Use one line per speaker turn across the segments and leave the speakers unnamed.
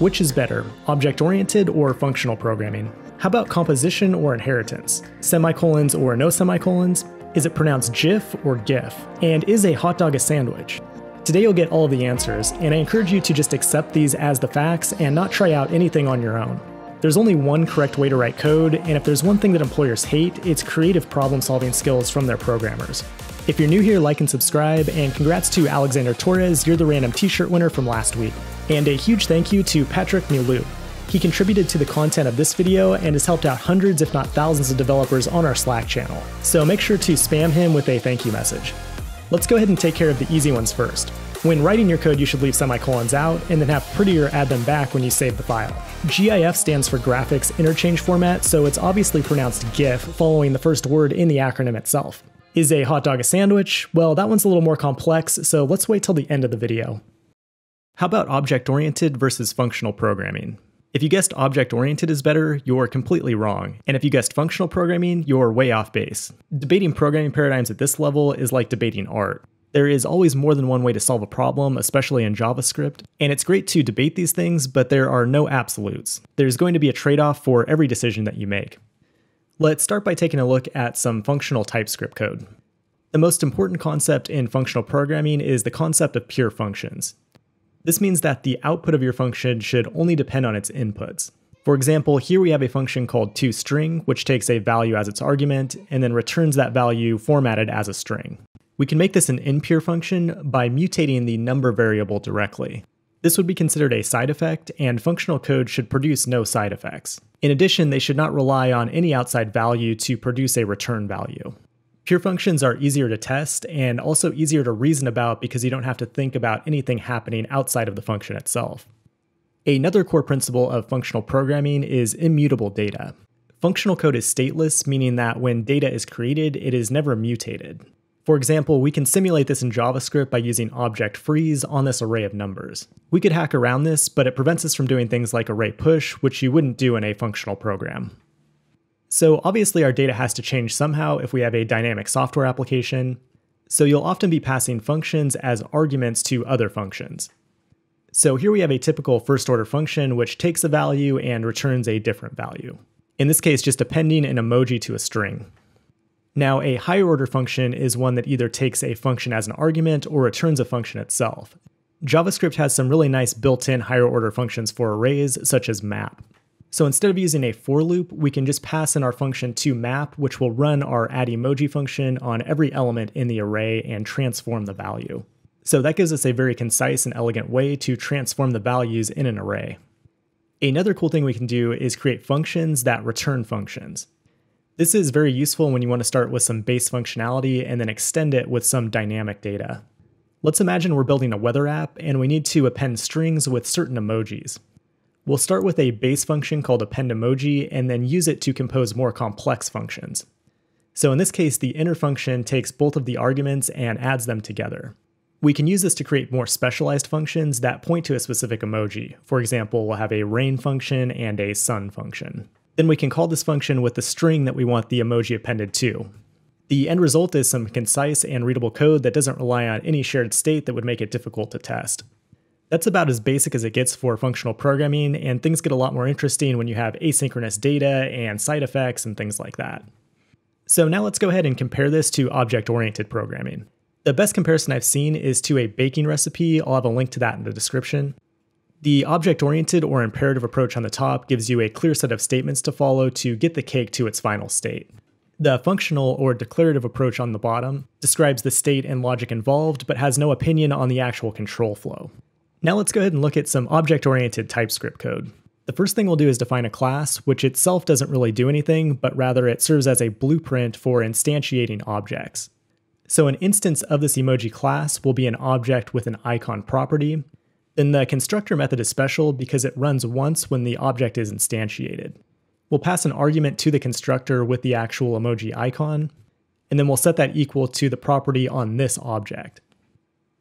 Which is better, object oriented or functional programming? How about composition or inheritance? Semicolons or no semicolons? Is it pronounced GIF or GIF? And is a hot dog a sandwich? Today you'll get all the answers, and I encourage you to just accept these as the facts and not try out anything on your own. There's only one correct way to write code, and if there's one thing that employers hate, it's creative problem solving skills from their programmers. If you're new here, like and subscribe, and congrats to Alexander Torres, you're the random t shirt winner from last week. And a huge thank you to Patrick Mullot. He contributed to the content of this video and has helped out hundreds, if not thousands, of developers on our Slack channel. So make sure to spam him with a thank you message. Let's go ahead and take care of the easy ones first. When writing your code, you should leave semicolons out and then have Prettier add them back when you save the file. GIF stands for Graphics Interchange Format, so it's obviously pronounced GIF following the first word in the acronym itself. Is a hot dog a sandwich? Well, that one's a little more complex, so let's wait till the end of the video. How about object-oriented versus functional programming? If you guessed object-oriented is better, you're completely wrong. And if you guessed functional programming, you're way off base. Debating programming paradigms at this level is like debating art. There is always more than one way to solve a problem, especially in JavaScript, and it's great to debate these things, but there are no absolutes. There's going to be a trade-off for every decision that you make. Let's start by taking a look at some functional TypeScript code. The most important concept in functional programming is the concept of pure functions. This means that the output of your function should only depend on its inputs. For example, here we have a function called toString, which takes a value as its argument and then returns that value formatted as a string. We can make this an impure function by mutating the number variable directly. This would be considered a side effect, and functional code should produce no side effects. In addition, they should not rely on any outside value to produce a return value. Pure functions are easier to test and also easier to reason about because you don't have to think about anything happening outside of the function itself. Another core principle of functional programming is immutable data. Functional code is stateless, meaning that when data is created, it is never mutated. For example, we can simulate this in JavaScript by using object freeze on this array of numbers. We could hack around this, but it prevents us from doing things like array push, which you wouldn't do in a functional program. So obviously our data has to change somehow if we have a dynamic software application, so you'll often be passing functions as arguments to other functions. So here we have a typical first order function which takes a value and returns a different value. In this case, just appending an emoji to a string. Now, a higher order function is one that either takes a function as an argument or returns a function itself. JavaScript has some really nice built-in higher order functions for arrays, such as map. So instead of using a for loop, we can just pass in our function to map, which will run our add emoji function on every element in the array and transform the value. So that gives us a very concise and elegant way to transform the values in an array. Another cool thing we can do is create functions that return functions. This is very useful when you want to start with some base functionality and then extend it with some dynamic data. Let's imagine we're building a weather app and we need to append strings with certain emojis. We'll start with a base function called append emoji and then use it to compose more complex functions. So in this case, the inner function takes both of the arguments and adds them together. We can use this to create more specialized functions that point to a specific emoji. For example, we'll have a rain function and a sun function. Then we can call this function with the string that we want the emoji appended to. The end result is some concise and readable code that doesn't rely on any shared state that would make it difficult to test. That's about as basic as it gets for functional programming, and things get a lot more interesting when you have asynchronous data and side effects and things like that. So now let's go ahead and compare this to object-oriented programming. The best comparison I've seen is to a baking recipe, I'll have a link to that in the description. The object-oriented or imperative approach on the top gives you a clear set of statements to follow to get the cake to its final state. The functional or declarative approach on the bottom describes the state and logic involved, but has no opinion on the actual control flow. Now let's go ahead and look at some object-oriented TypeScript code. The first thing we'll do is define a class, which itself doesn't really do anything, but rather it serves as a blueprint for instantiating objects. So an instance of this emoji class will be an object with an icon property, then the constructor method is special because it runs once when the object is instantiated. We'll pass an argument to the constructor with the actual emoji icon, and then we'll set that equal to the property on this object.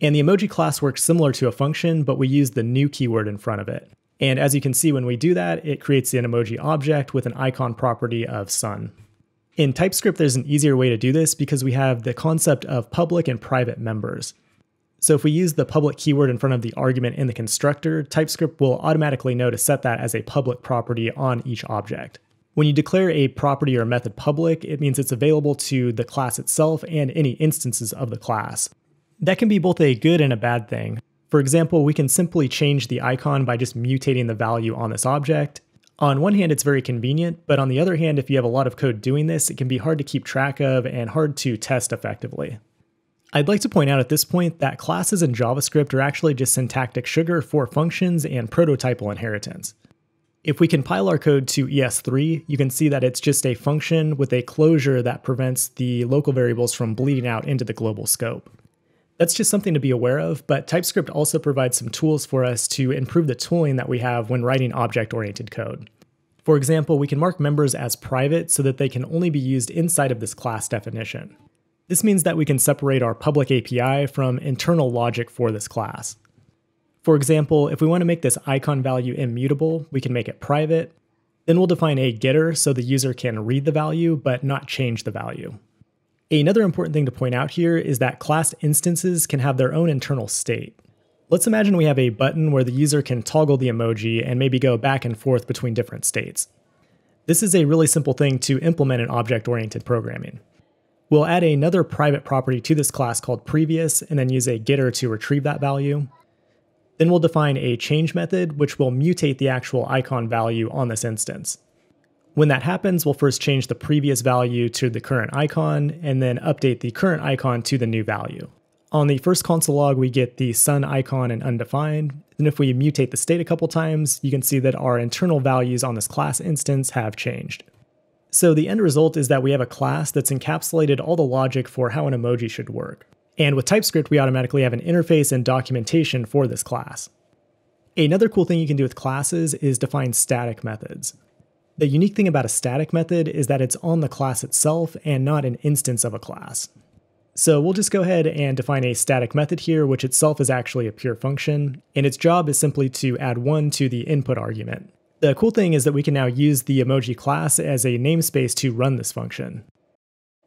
And the emoji class works similar to a function, but we use the new keyword in front of it. And as you can see when we do that, it creates an emoji object with an icon property of sun. In TypeScript, there's an easier way to do this because we have the concept of public and private members. So if we use the public keyword in front of the argument in the constructor, TypeScript will automatically know to set that as a public property on each object. When you declare a property or method public, it means it's available to the class itself and any instances of the class. That can be both a good and a bad thing. For example, we can simply change the icon by just mutating the value on this object. On one hand, it's very convenient, but on the other hand, if you have a lot of code doing this, it can be hard to keep track of and hard to test effectively. I'd like to point out at this point that classes in JavaScript are actually just syntactic sugar for functions and prototypal inheritance. If we compile our code to ES3, you can see that it's just a function with a closure that prevents the local variables from bleeding out into the global scope. That's just something to be aware of, but TypeScript also provides some tools for us to improve the tooling that we have when writing object-oriented code. For example, we can mark members as private so that they can only be used inside of this class definition. This means that we can separate our public API from internal logic for this class. For example, if we want to make this icon value immutable, we can make it private. Then we'll define a getter so the user can read the value but not change the value. Another important thing to point out here is that class instances can have their own internal state. Let's imagine we have a button where the user can toggle the emoji and maybe go back and forth between different states. This is a really simple thing to implement in object-oriented programming. We'll add another private property to this class called previous and then use a getter to retrieve that value. Then we'll define a change method, which will mutate the actual icon value on this instance. When that happens, we'll first change the previous value to the current icon, and then update the current icon to the new value. On the first console log, we get the sun icon and undefined, and if we mutate the state a couple times, you can see that our internal values on this class instance have changed. So the end result is that we have a class that's encapsulated all the logic for how an emoji should work. And with TypeScript, we automatically have an interface and documentation for this class. Another cool thing you can do with classes is define static methods. The unique thing about a static method is that it's on the class itself and not an instance of a class. So we'll just go ahead and define a static method here, which itself is actually a pure function, and its job is simply to add 1 to the input argument. The cool thing is that we can now use the emoji class as a namespace to run this function.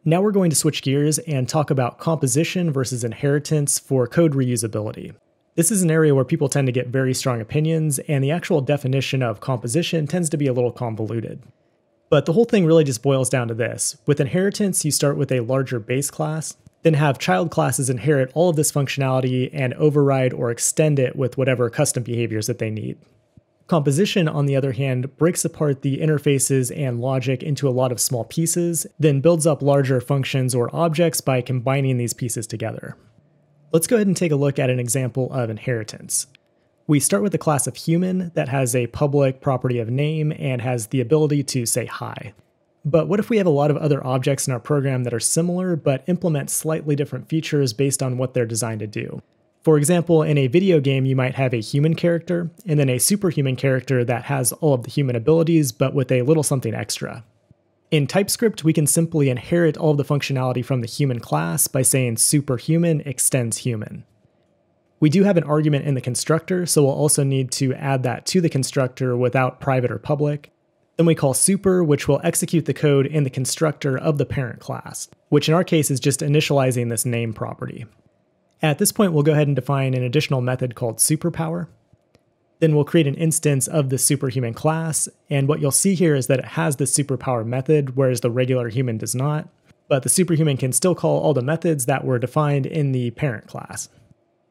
Now we're going to switch gears and talk about composition versus inheritance for code reusability. This is an area where people tend to get very strong opinions, and the actual definition of composition tends to be a little convoluted. But the whole thing really just boils down to this. With inheritance, you start with a larger base class, then have child classes inherit all of this functionality and override or extend it with whatever custom behaviors that they need. Composition, on the other hand, breaks apart the interfaces and logic into a lot of small pieces, then builds up larger functions or objects by combining these pieces together. Let's go ahead and take a look at an example of inheritance. We start with the class of human that has a public property of name and has the ability to say hi. But what if we have a lot of other objects in our program that are similar but implement slightly different features based on what they're designed to do? For example, in a video game, you might have a human character and then a superhuman character that has all of the human abilities but with a little something extra. In TypeScript, we can simply inherit all of the functionality from the human class by saying superhuman extends human. We do have an argument in the constructor, so we'll also need to add that to the constructor without private or public. Then we call super, which will execute the code in the constructor of the parent class, which in our case is just initializing this name property. At this point, we'll go ahead and define an additional method called superpower. Then we'll create an instance of the superhuman class, and what you'll see here is that it has the superpower method, whereas the regular human does not. But the superhuman can still call all the methods that were defined in the parent class.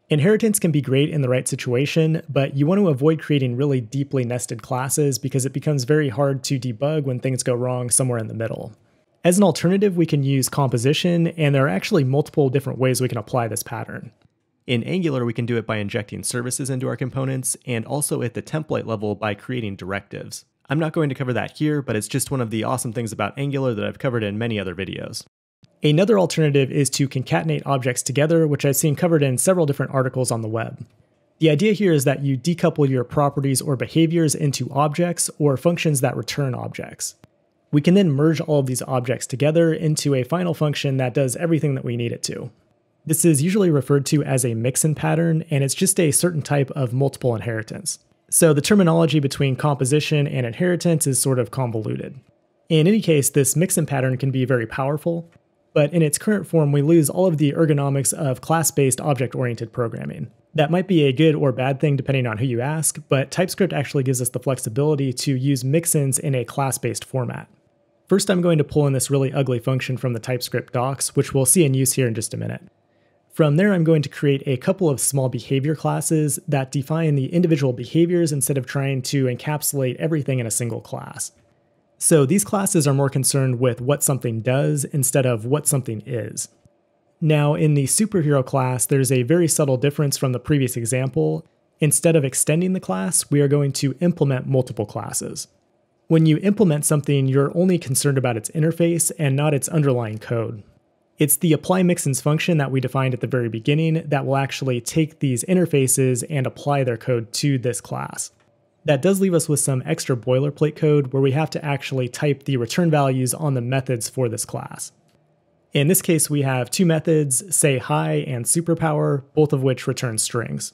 Inheritance can be great in the right situation, but you want to avoid creating really deeply nested classes because it becomes very hard to debug when things go wrong somewhere in the middle. As an alternative, we can use composition, and there are actually multiple different ways we can apply this pattern. In Angular, we can do it by injecting services into our components, and also at the template level by creating directives. I'm not going to cover that here, but it's just one of the awesome things about Angular that I've covered in many other videos. Another alternative is to concatenate objects together, which I've seen covered in several different articles on the web. The idea here is that you decouple your properties or behaviors into objects or functions that return objects. We can then merge all of these objects together into a final function that does everything that we need it to. This is usually referred to as a mixin pattern, and it's just a certain type of multiple inheritance. So the terminology between composition and inheritance is sort of convoluted. In any case, this mixin pattern can be very powerful. but in its current form, we lose all of the ergonomics of class based object oriented programming. That might be a good or bad thing depending on who you ask, but TypeScript actually gives us the flexibility to use mixins in a class based format. First, I'm going to pull in this really ugly function from the TypeScript docs, which we'll see in use here in just a minute. From there, I'm going to create a couple of small behavior classes that define the individual behaviors instead of trying to encapsulate everything in a single class. So these classes are more concerned with what something does instead of what something is. Now, in the superhero class, there's a very subtle difference from the previous example. Instead of extending the class, we are going to implement multiple classes. When you implement something, you're only concerned about its interface and not its underlying code. It's the apply mixins function that we defined at the very beginning that will actually take these interfaces and apply their code to this class. That does leave us with some extra boilerplate code where we have to actually type the return values on the methods for this class. In this case, we have two methods, say hi and superpower, both of which return strings.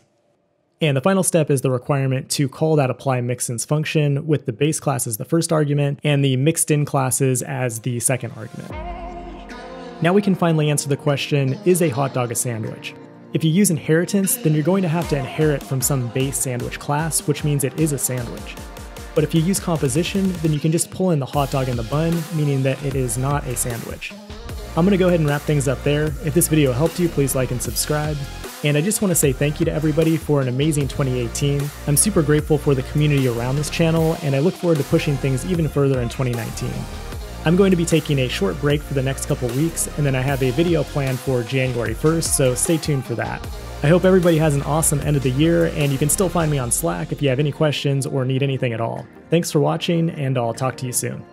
And the final step is the requirement to call that apply mixins function with the base class as the first argument and the mixed in classes as the second argument. Now we can finally answer the question, is a hot dog a sandwich? If you use inheritance, then you're going to have to inherit from some base sandwich class, which means it is a sandwich. But if you use composition, then you can just pull in the hot dog in the bun, meaning that it is not a sandwich. I'm going to go ahead and wrap things up there. If this video helped you, please like and subscribe. And I just want to say thank you to everybody for an amazing 2018. I'm super grateful for the community around this channel, and I look forward to pushing things even further in 2019. I'm going to be taking a short break for the next couple weeks, and then I have a video planned for January 1st, so stay tuned for that. I hope everybody has an awesome end of the year, and you can still find me on Slack if you have any questions or need anything at all. Thanks for watching, and I'll talk to you soon.